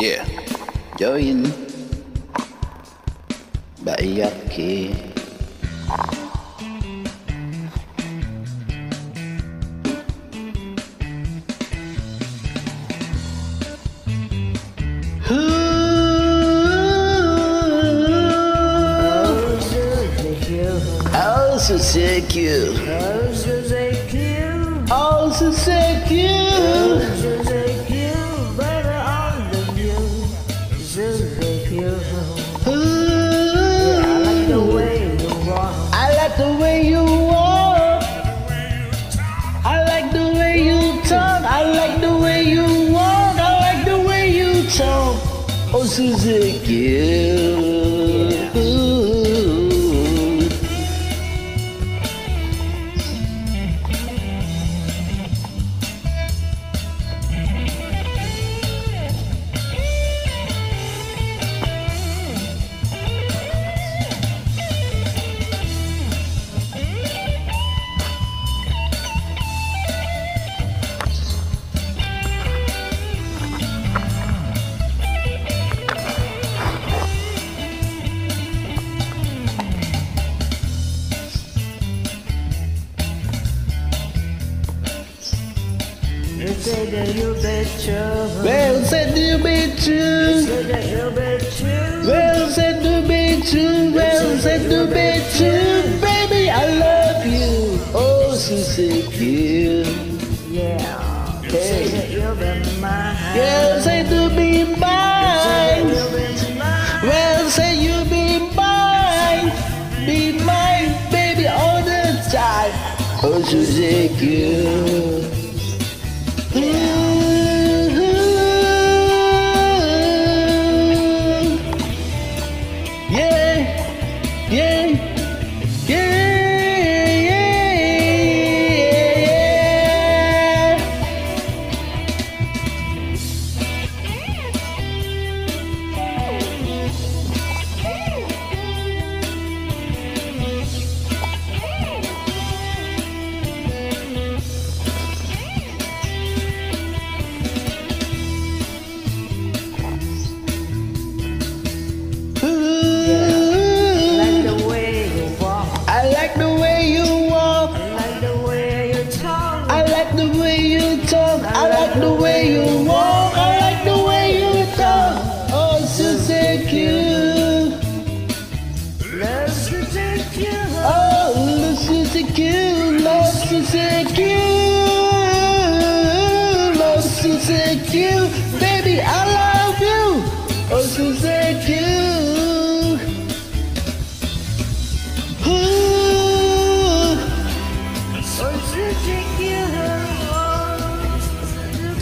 Yeah. Join. Bayaki. Oh, so secure. Oh, Susie Q. Oh, say that you be true. Well said to be true. Say that you be true. Well said to be true. Well said to be true. Baby, I love you. Oh, Susie Q. Yeah. Say that you be. Well said to be mine. that you be mine. Well, say you be mine, be mine, baby, all the time. Oh, Susie Q. Yeah, I like the way you walk. Like the way you talk. I like the way you talk. I like the way you walk. I like the way you talk. Oh, Susie Q. Love to take you. Oh. Love Susie Q. Love Susie Q. Baby, I love you. Oh, Susie Q. Ooh.